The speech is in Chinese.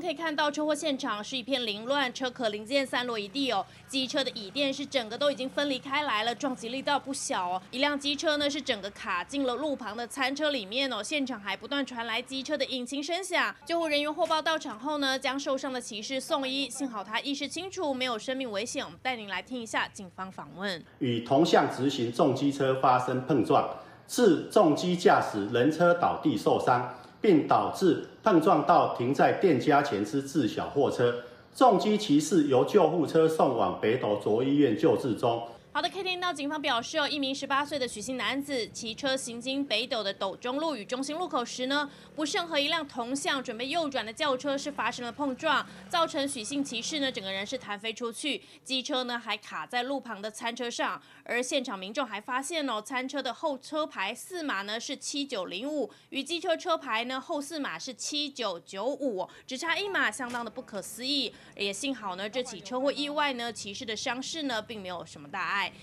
可以看到车祸现场是一片凌乱，车壳零件散落一地哦。机车的椅垫是整个都已经分离开来了，撞击力道不小哦。一辆机车呢是整个卡进了路旁的餐车里面哦。现场还不断传来机车的引擎声响。救护人员获报到场后呢，将受伤的骑士送医，幸好他意识清楚，没有生命危险。我们带您来听一下警方访问。与同向直行重机车发生碰撞，致重机驾驶人车倒地受伤。并导致碰撞到停在店家前之自小货车，重机骑士由救护车送往北斗卓医院救治中。好的，可以听到警方表示，哦，一名十八岁的许姓男子骑车行经北斗的斗中路与中心路口时呢，不慎和一辆同向准备右转的轿车是发生了碰撞，造成许姓骑士呢整个人是弹飞出去，机车呢还卡在路旁的餐车上，而现场民众还发现哦，餐车的后车牌四码呢是七九零五，与机车车牌呢后四码是七九九五，只差一码，相当的不可思议。也幸好呢，这起车祸意外呢，骑士的伤势呢并没有什么大碍。